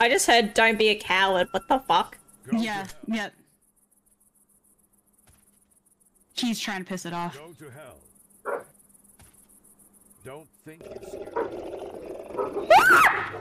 I just heard don't be a coward. What the fuck? Go Yeah, yeah. He's trying to piss it off. Go to hell. Don't think you're scared. Ah!